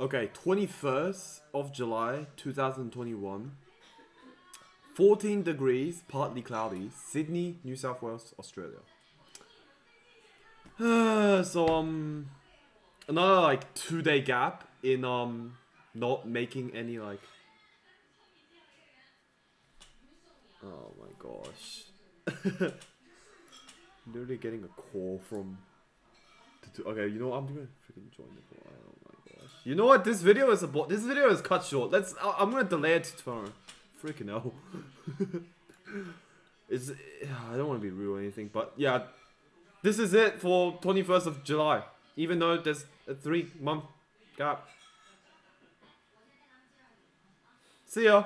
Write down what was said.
Okay, 21st of July 2021. 14 degrees, partly cloudy. Sydney, New South Wales, Australia. so um another like 2 day gap in um not making any like Oh my gosh. Literally getting a call from Okay, you know what? I'm gonna freaking join the call. You know what? This video is about. This video is cut short. Let's. I, I'm gonna delay it to tomorrow. Freaking hell. it's. I don't want to be rude or anything, but yeah, this is it for 21st of July. Even though there's a three month gap. See ya.